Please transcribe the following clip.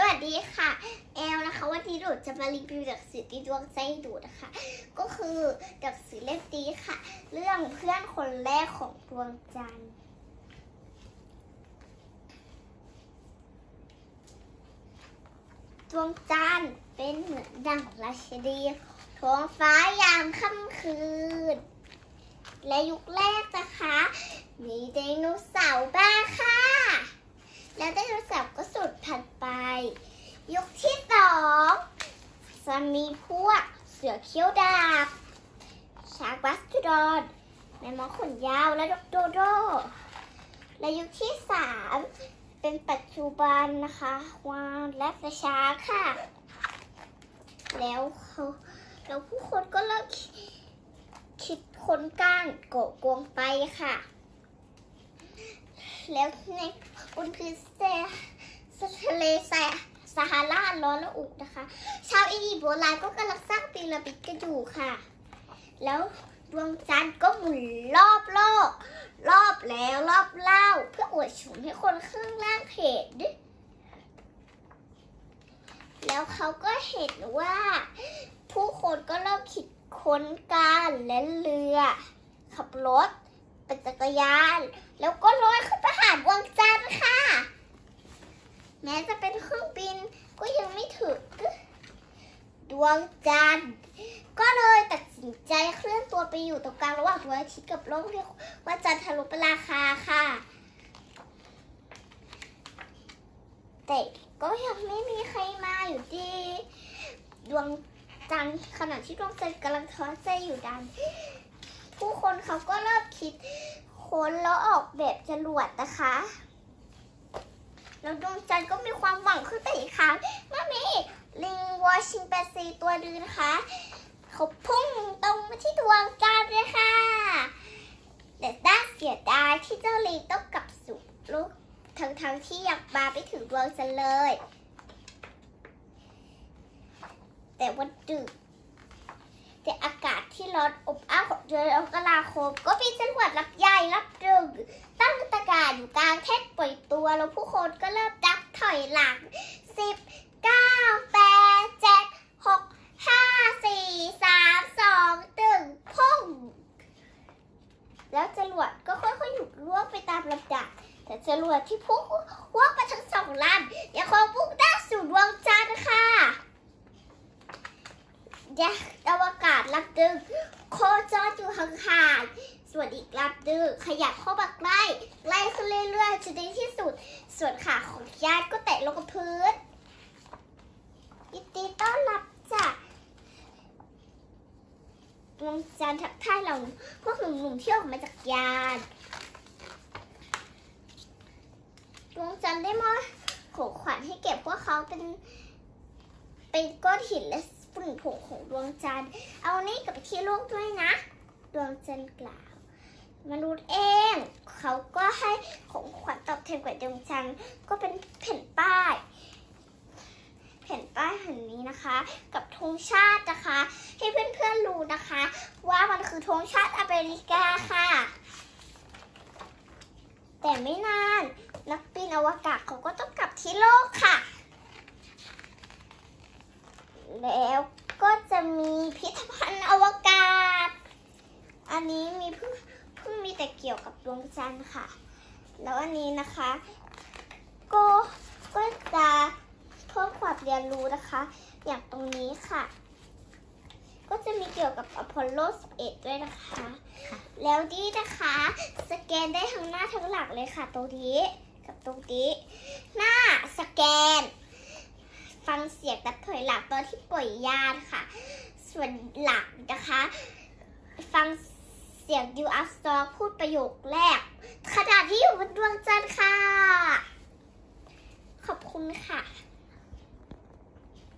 สวัสดีค่ะแอลนะคะวันนี้หนูจะมารีวิวหนังสือที่ดวงใจห้ดูนะคะ ก็คือหนังสือเล่มนี้ค่ะ เรื่องเพื่อนคนแรกของดวงจันทร์ดวงจันทร์เป็นเหมือนดังราชดีท้องฟ้ายามค่ำคืน และยุคแรกนะคะ มีไดโนเสาร์บ้างค่ะ แล้วไดโนเสาร์ก็สูญพันธุ์ไป ยุคที่สองจะ มีพวกเสือเขี้ยวดาบชาร์กบัสตูดอนแมมมอขนยาวและดกโดโดและยุคที่สามเป็นปัจจุบันนะคะวานและประชาค่ะ แล้วเขาแล้วผู้คนก็เริ่มคิดค้นก้านโกะกวงไปค่ะ แล้วในบนพื้นทะเลทรายซาฮา ร้อนและอุนะคะ ชาวอียิปต์โบราณก็กำลังสร้างพีระมิดกันอยู่ค่ะ แล้วดวงจันทร์ก็หมุนรอบโลก รอบแล้วรอบเล่า เพื่ออวดชมให้คนข้างล่างเห็น แล้วเขาก็เห็นว่า ผู้คนก็เริ่มคิดค้นการและเรือ ขับรถเป็นจักรยาน แล้วก็ลอยขึ้นไปหาดวงจันทร์ค่ะ แม้จะเป็นเครื่องบิน ก็ยังไม่ถึงดวงจันทร์ก็เลยตัดสินใจเคลื่อนตัวไปอยู่ตรงกลางระหว่างดวงอาทิตย์กับโลกเรียกว่าจันทรุปราคาค่ะ แต่ก็ยังไม่มีใครมาอยู่ดีดวงจันทร์ขณะที่ดวงจันทร์กำลังท้อใจอยู่ดัน ผู้คนเขาก็เริ่มคิดค้นแล้วออกแบบจรวดนะคะ แล้วดวงจันทร์ก็มีความหวังขึ้นไปอีกครั้งเมื่อมีลิงวอชิงแปซีตัวนึงนะคะเขาพุ่งตรงมาที่ดวงจันทร์เลยค่ะ แต่น่าเสียดายที่เจ้าลิงต้องกลับสู่โลกทั้งทั้งๆที่อยากมาไปถึงดวงจันทร์เลย แต่วันดึกแต่อากาศที่ร้อนอบอ้าวของเดือนมกราคม ก็มีจังหวัดรับใหญ่รับดึก ตั้งตะการอยู่กลางแท่นปล่อย ตัวแล้วผู้คนก็เริ่มนับถอยหลังสิบเก้าแปดเจ็ดหกห้าสี่สามสองหนึ่งพุ่ง แล้วจรวดก็ค่อยๆหยุดร่วงไปตามลำดับแต่จรวดที่พุ่งว่างไปทั้งสองลำยังคงพุ่งหน้าสู่ดวงจันทร์ค่ะยานอวกาศลำดึงโคจรอยู่ห่างๆ ส่วนอีกลำดึงขยับเข้ามาใกล้ใกล้ขึ้นเรื่อยๆจนในที่สุด ส่วนขาของยานก็แตะลงกับพื้นยินดีต้อนรับจ้ะดวงจันทร์ทักทายเราพวกหนุ่มๆที่ออกมาจากยานดวงจันทร์ได้มอบของขวัญให้เก็บพวกเขาเป็นเป็นก้อนหินและฝุ่นผงของดวงจันทร์ เอานี่กลับไปที่โลกด้วยนะ ดวงจันทร์กล่าว มนุษย์เอง เขาก็ให้ของขวัญตอบแทนกับดวงจันทร์ก็เป็นแผ่นป้าย แผ่นป้ายแผ่นนี้นะคะ กับธงชาตินะคะ ให้เพื่อนๆรู้นะคะ ว่ามันคือธงชาติอเมริกาค่ะ แต่ไม่นาน นักบินอวกาศเขาก็ต้องกลับที่โลกค่ะ แล้วก็จะมีพิพิธภัณฑ์อวกาศ อันนี้มีเพิ่งเพิ่งมีแต่เกี่ยวกับดวง จันค่ะ แล้วอันนี้นะคะ ก็ก็จะเพิ่มความเรียนรู้นะคะ อย่างตรงนี้ค่ะ ก็จะมีเกี่ยวกับอพอลโล 11 ด้วยนะคะ แล้วนี่นะคะ สแกนได้ทั้งหน้าทั้งหลังเลยค่ะ ตรงนี้ กับตรงนี้ หน้าสแกน ฟังเสียงนับถอยหลังตอนที่ปล่อยยานค่ะ ส่วนหลังนะคะ ฟังเสียงดิวอัสตอพูด ประโยคแรก ขณะที่อยู่บนดวงจันทร์ค่ะ ขอบคุณค่ะ